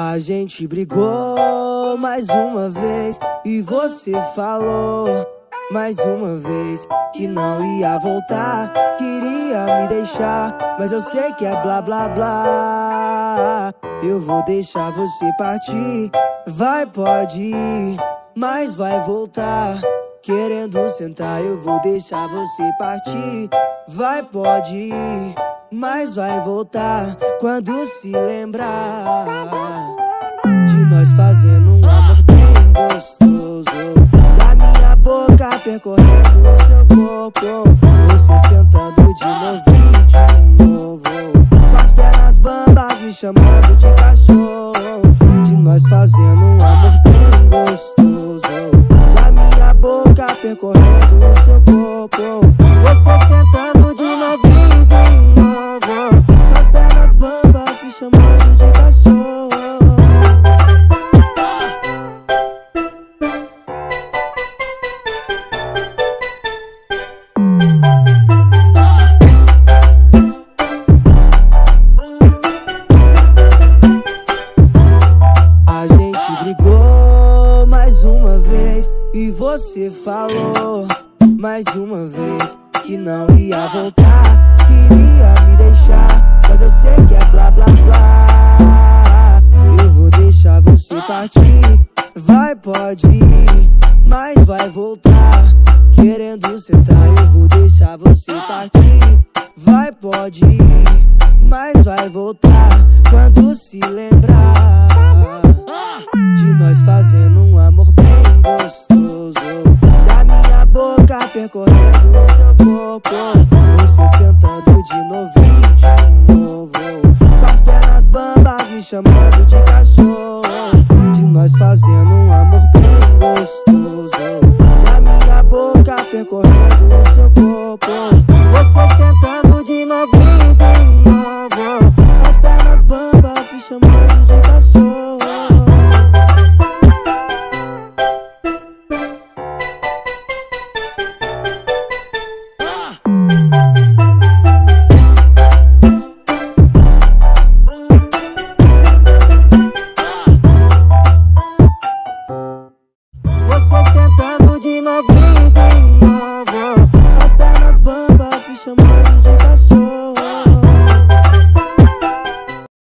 A gente brigou mais uma vez e você falou mais uma vez que não ia voltar, queria me deixar, mas eu sei que é blá blá blá. Eu vou deixar você partir, vai pode ir, mas vai voltar. Querendo sentar, eu vou deixar você partir, vai pode ir, mas vai voltar quando se lembrar percorrendo o seu corpo. Você sentando de novo, de novo. Com as pernas bambas me chamando de cachorro. De nós fazendo um amor bem gostoso. Da minha boca percorrendo o seu corpo. Você sentando mais uma vez e você falou mais uma vez que não ia voltar, queria me deixar, mas eu sei que é blá blá blá. Eu vou deixar você partir, vai pode ir, mas vai voltar. Querendo sentar, eu vou deixar você partir, vai pode ir, mas vai voltar quando se lembrar percorrendo o seu corpo Você sentado de novinho de novo. Com as pernas bambas me chamando de cachorro De nós fazendo um amor bem gostoso. Da minha boca percorrendo